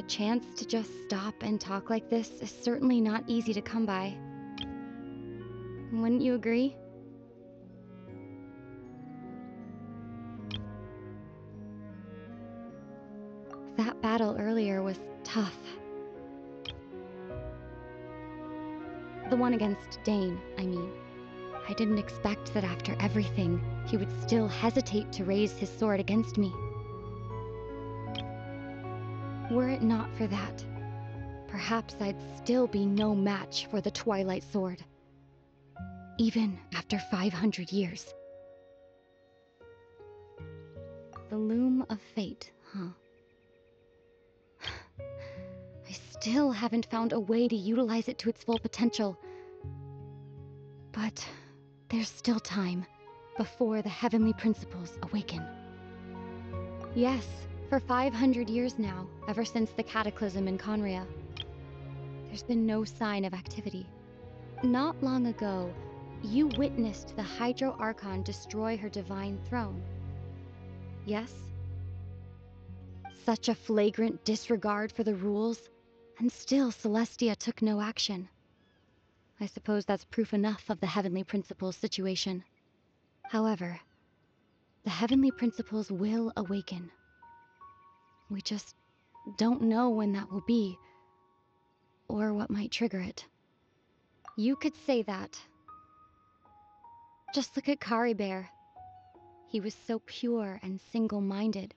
The chance to just stop and talk like this is certainly not easy to come by. Wouldn't you agree? That battle earlier was tough. The one against Dain, I mean. I didn't expect that after everything, he would still hesitate to raise his sword against me. Were it not for that, perhaps I'd still be no match for the Twilight Sword. Even after 500 years. The loom of fate, huh? I still haven't found a way to utilize it to its full potential. But there's still time before the heavenly principles awaken. Yes, for 500 years now, ever since the cataclysm in Khaenri'ah, there's been no sign of activity. Not long ago, you witnessed the Hydro Archon destroy her divine throne. Yes? Such a flagrant disregard for the rules, and still Celestia took no action. I suppose that's proof enough of the Heavenly Principles situation. However, the Heavenly Principles will awaken. We just don't know when that will be, or what might trigger it. You could say that. Just look at Caribert. He was so pure and single-minded.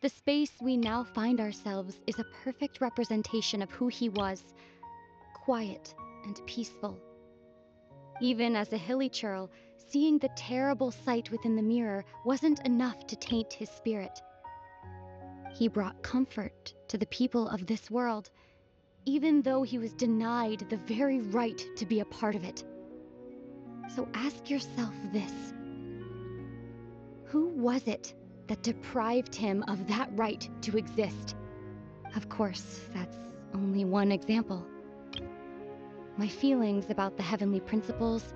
The space we now find ourselves is a perfect representation of who he was. Quiet and peaceful. Even as a hilichurl, seeing the terrible sight within the mirror wasn't enough to taint his spirit. He brought comfort to the people of this world, even though he was denied the very right to be a part of it. So ask yourself this. Who was it that deprived him of that right to exist? Of course, that's only one example. My feelings about the heavenly principles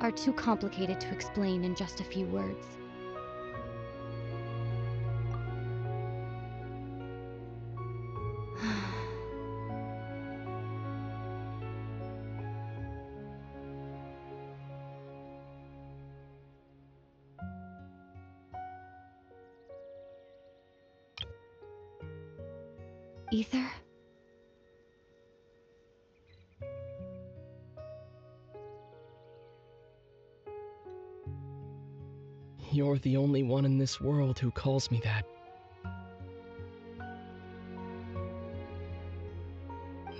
are too complicated to explain in just a few words. Aether? You're the only one in this world who calls me that.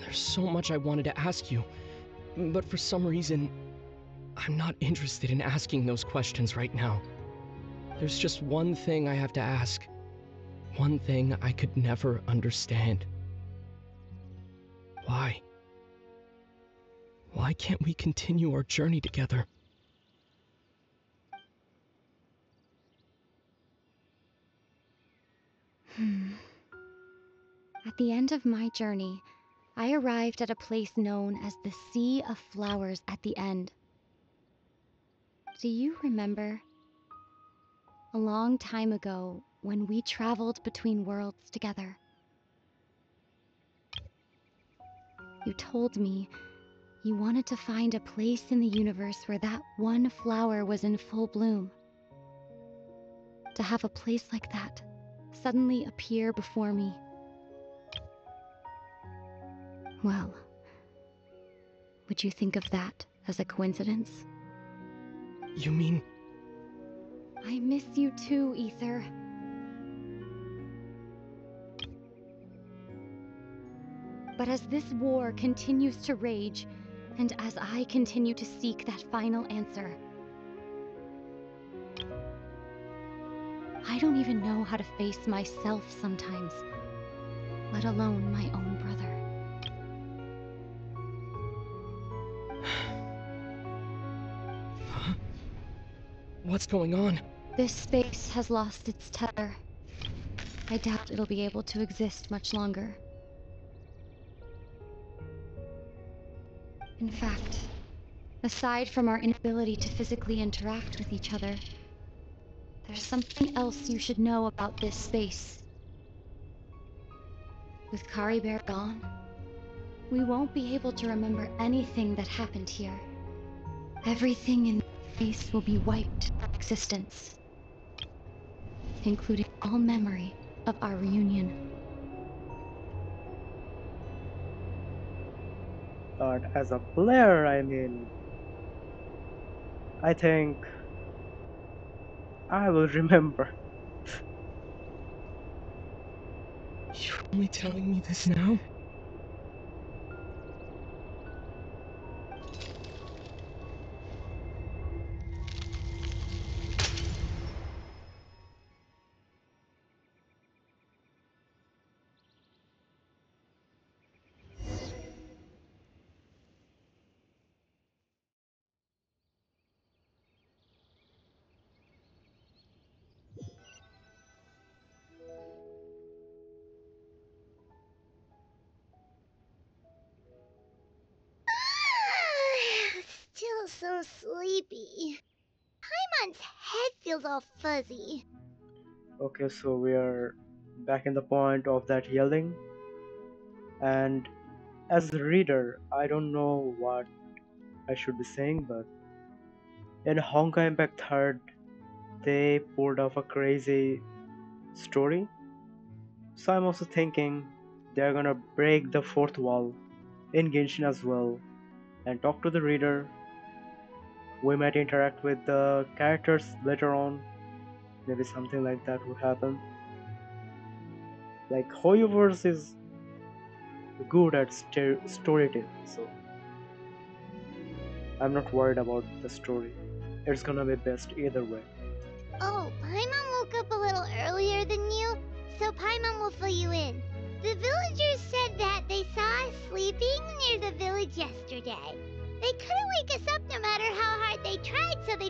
There's so much I wanted to ask you, but for some reason, I'm not interested in asking those questions right now. There's just one thing I have to ask. One thing I could never understand. Why? Why can't we continue our journey together? Hmm. At the end of my journey, I arrived at a place known as the Sea of Flowers at the End. Do you remember? A long time ago, when we traveled between worlds together. You told me you wanted to find a place in the universe where that one flower was in full bloom. To have a place like that suddenly appear before me. Well, would you think of that as a coincidence? You mean I miss you too, Aether. But as this war continues to rage, and as I continue to seek that final answer, I don't even know how to face myself sometimes, let alone my own brother. what's going on? This space has lost its tether. I doubt it'll be able to exist much longer. In fact, aside from our inability to physically interact with each other, there's something else you should know about this space. With Caribert gone, we won't be able to remember anything that happened here. Everything in this space will be wiped from existence, including all memory of our reunion. But as a player, I mean, I think I will remember. You're only telling me this now? Sleepy. Paimon's head feels all fuzzy. Okay, so we are back in the point of that yelling. And as a reader, I don't know what I should be saying, but in Honkai Impact 3rd, they pulled off a crazy story. So I'm also thinking they're gonna break the fourth wall in Genshin as well and talk to the reader. We might interact with the characters later on. Maybe something like that will happen. Like Hoyoverse is good at st- storytelling, so I'm not worried about the story. It's gonna be best either way. Oh, Paimon woke up a little earlier than you, so Paimon will fill you in. The villagers said that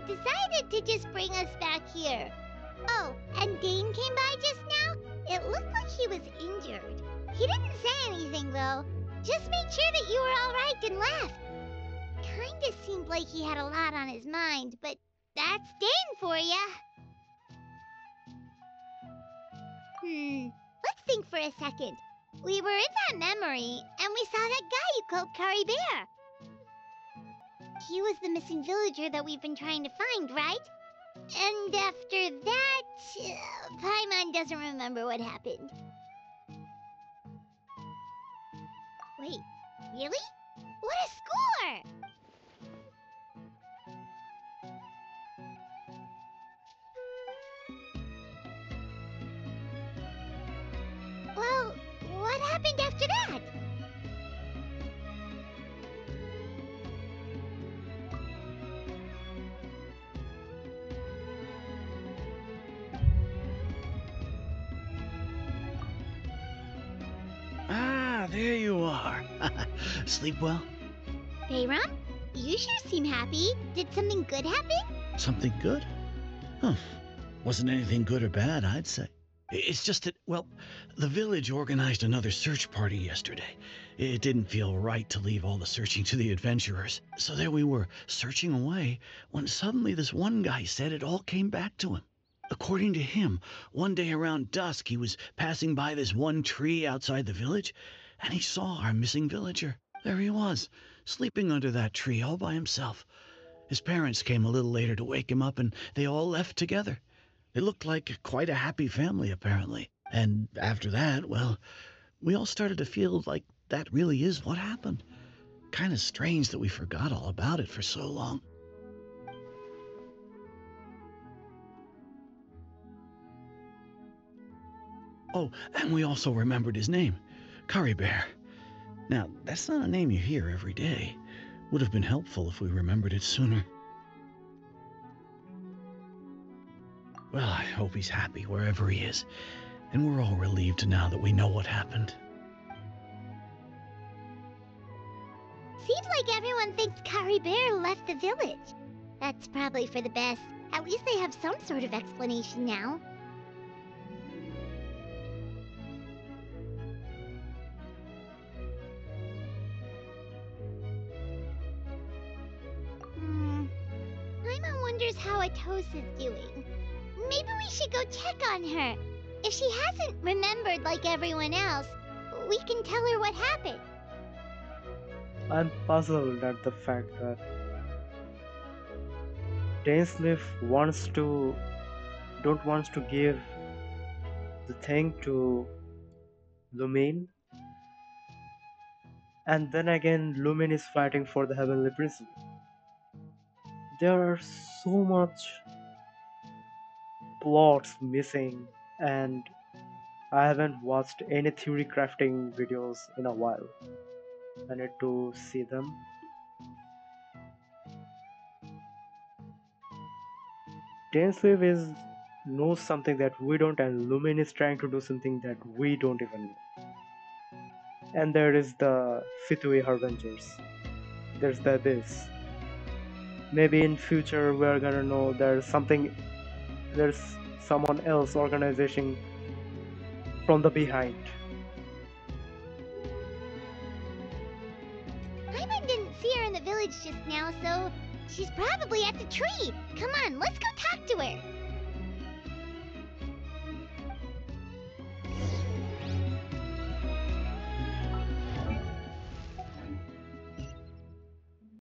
decided to just bring us back here. Oh, and Dain came by just now. It looked like he was injured. He didn't say anything though. Just made sure that you were alright and left. Kinda seemed like he had a lot on his mind, but that's Dain for ya. Hmm, let's think for a second. We were in that memory, and we saw that guy you called Caribert. He was the missing villager that we've been trying to find, right? And after that, uh, Paimon doesn't remember what happened. Wait, really? What a score! There you are. Sleep well? Bayram, you sure seem happy. Did something good happen? Something good? Huh. Wasn't anything good or bad, I'd say. It's just that, well, the village organized another search party yesterday. It didn't feel right to leave all the searching to the adventurers. So there we were, searching away, when suddenly this one guy said it all came back to him. According to him, one day around dusk he was passing by this one tree outside the village, and he saw our missing villager. There he was, sleeping under that tree all by himself. His parents came a little later to wake him up, and they all left together. They looked like quite a happy family, apparently. And after that, well, we all started to feel like that really is what happened. Kind of strange that we forgot all about it for so long. Oh, and we also remembered his name, Caribert. Now, that's not a name you hear every day. Would have been helpful if we remembered it sooner. Well, I hope he's happy wherever he is, and we're all relieved now that we know what happened. Seems like everyone thinks Caribert left the village. That's probably for the best. At least they have some sort of explanation now. Atos is doing. Maybe we should go check on her. If she hasn't remembered like everyone else, we can tell her what happened. I'm puzzled at the fact that Dainsleif wants to don't wants to give the thing to Lumine and then again Lumine is fighting for the Heavenly Principle. There are so much plots missing and I haven't watched any theory crafting videos in a while. I need to see them. Dainsleif is knows something that we don't and Lumine is trying to do something that we don't even know. And there is the Fatui Harbingers. There's the this. Maybe in future we're gonna know there's something there's someone else organization from the behind. Paimon didn't see her in the village just now, so she's probably at the tree. Come on, let's go talk to her.